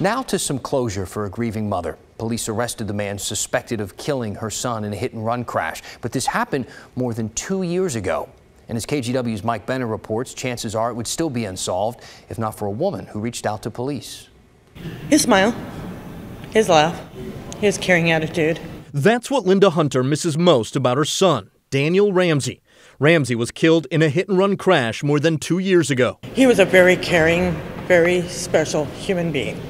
Now to some closure for a grieving mother. Police arrested the man suspected of killing her son in a hit and run crash, but this happened more than two years ago. And as KGW's Mike Benner reports, chances are it would still be unsolved if not for a woman who reached out to police. His smile, his laugh, his caring attitude. That's what Linda Hunter misses most about her son, Daniel Ramsey. Ramsey was killed in a hit and run crash more than two years ago. He was a very caring, very special human being.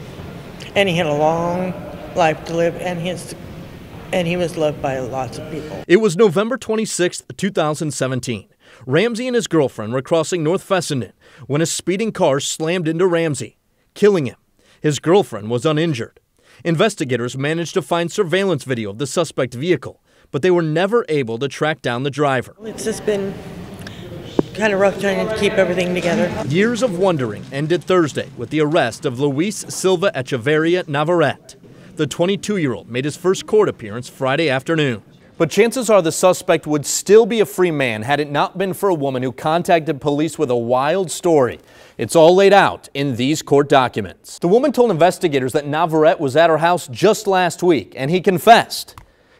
And he had a long life to live, and his and he was loved by lots of people. It was November 26, 2017. Ramsey and his girlfriend were crossing North Fessenden when a speeding car slammed into Ramsey, killing him. His girlfriend was uninjured. Investigators managed to find surveillance video of the suspect vehicle, but they were never able to track down the driver. It's just been kind of rough trying to keep everything together. Years of wondering ended Thursday with the arrest of Luis Silva Echeverria Navarrete. The 22 year old made his first court appearance Friday afternoon. But chances are the suspect would still be a free man had it not been for a woman who contacted police with a wild story. It's all laid out in these court documents. The woman told investigators that Navarrete was at her house just last week, and he confessed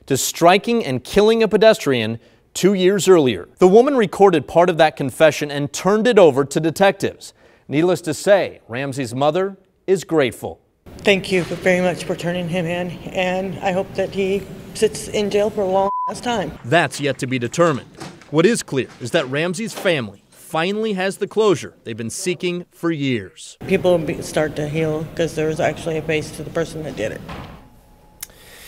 to striking and killing a pedestrian two years earlier. The woman recorded part of that confession and turned it over to detectives. Needless to say, Ramsey's mother is grateful. Thank you very much for turning him in, and I hope that he sits in jail for a long time. That's yet to be determined. What is clear is that Ramsey's family finally has the closure they've been seeking for years. People start to heal because there was actually a face to the person that did it.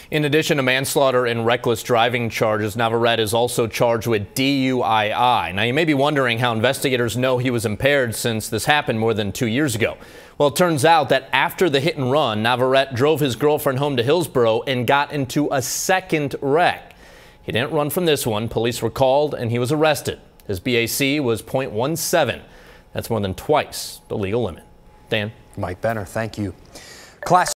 In addition to manslaughter and reckless driving charges, Navarrete is also charged with DUII. Now, you may be wondering how investigators know he was impaired since this happened more than two years ago. Well, it turns out that after the hit and run, Navarrete drove his girlfriend home to Hillsboro and got into a second wreck. He didn't run from this one. Police were called and he was arrested. His BAC was .17. That's more than twice the legal limit. Dan? Mike Benner, thank you. Class